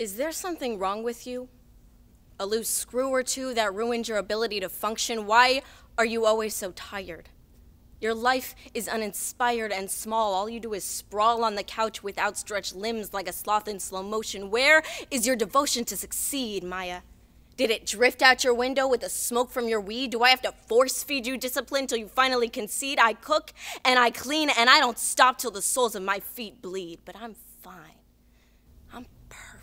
Is there something wrong with you? A loose screw or two that ruined your ability to function? Why are you always so tired? Your life is uninspired and small. All you do is sprawl on the couch with outstretched limbs like a sloth in slow motion. Where is your devotion to succeed, Maia? Did it drift out your window with the smoke from your weed? Do I have to force feed you discipline till you finally concede? I cook and I clean and I don't stop till the soles of my feet bleed. But I'm fine. I'm perfect.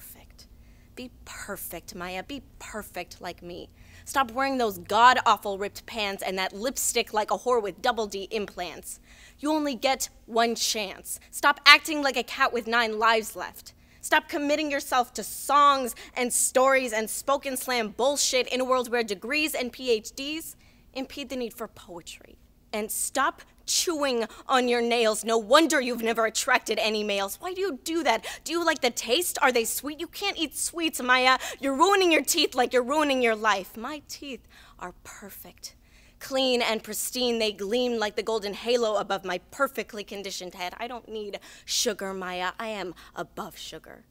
Be perfect, Maia. Be perfect like me. Stop wearing those god awful ripped pants and that lipstick like a whore with double D implants. You only get one chance. Stop acting like a cat with nine lives left. Stop committing yourself to songs and stories and spoken slam bullshit in a world where degrees and PhDs impede the need for poetry. And stop chewing on your nails. No wonder you've never attracted any males. Why do you do that? Do you like the taste? Are they sweet? You can't eat sweets, Maia. You're ruining your teeth like you're ruining your life. My teeth are perfect. Clean and pristine, they gleam like the golden halo above my perfectly conditioned head. I don't need sugar, Maia. I am above sugar.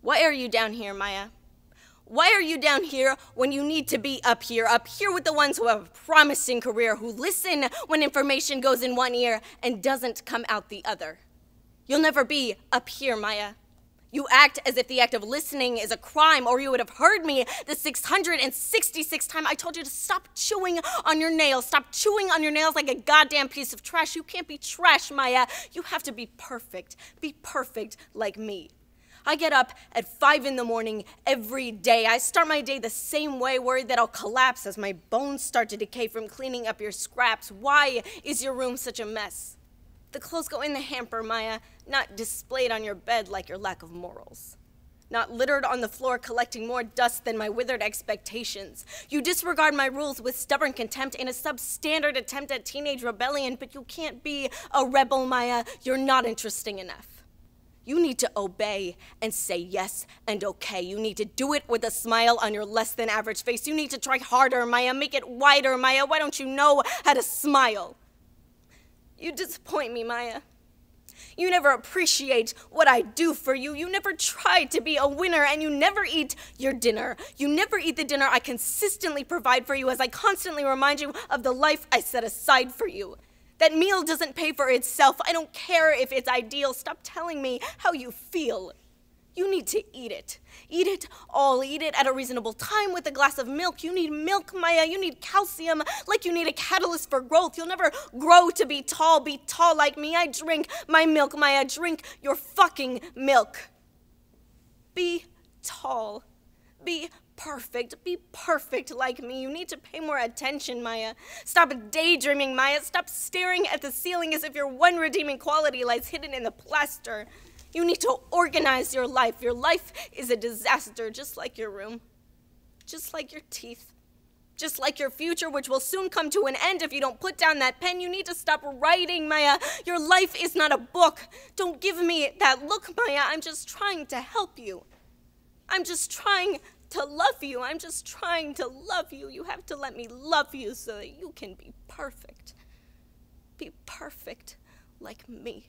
Why are you down here, Maia? Why are you down here when you need to be up here? Up here with the ones who have a promising career, who listen when information goes in one ear and doesn't come out the other. You'll never be up here, Maia. You act as if the act of listening is a crime, or you would have heard me the 666th time I told you to stop chewing on your nails. Stop chewing on your nails like a goddamn piece of trash. You can't be trash, Maia. You have to be perfect. Be perfect like me. I get up at 5 in the morning every day. I start my day the same way, worried that I'll collapse as my bones start to decay from cleaning up your scraps. Why is your room such a mess? The clothes go in the hamper, Maia, not displayed on your bed like your lack of morals. Not littered on the floor, collecting more dust than my withered expectations. You disregard my rules with stubborn contempt in a substandard attempt at teenage rebellion, but you can't be a rebel, Maia. You're not interesting enough. You need to obey and say yes and okay. You need to do it with a smile on your less than average face. You need to try harder, Maia. Make it wider, Maia. Why don't you know how to smile? You disappoint me, Maia. You never appreciate what I do for you. You never try to be a winner, and you never eat your dinner. You never eat the dinner I consistently provide for you as I constantly remind you of the life I set aside for you. That meal doesn't pay for itself. I don't care if it's ideal. Stop telling me how you feel. You need to eat it. Eat it all. Eat it at a reasonable time with a glass of milk. You need milk, Maia. You need calcium like you need a catalyst for growth. You'll never grow to be tall. Be tall like me. I drink my milk, Maia. Drink your fucking milk. Be tall. Be perfect. Be perfect like me. You need to pay more attention, Maia. Stop daydreaming, Maia. Stop staring at the ceiling as if your one redeeming quality lies hidden in the plaster. You need to organize your life. Your life is a disaster, just like your room, just like your teeth, just like your future, which will soon come to an end if you don't put down that pen. You need to stop writing, Maia. Your life is not a book. Don't give me that look, Maia. I'm just trying to help you. I'm just trying to love you. I'm just trying to love you. You have to let me love you so that you can be perfect. Be perfect like me.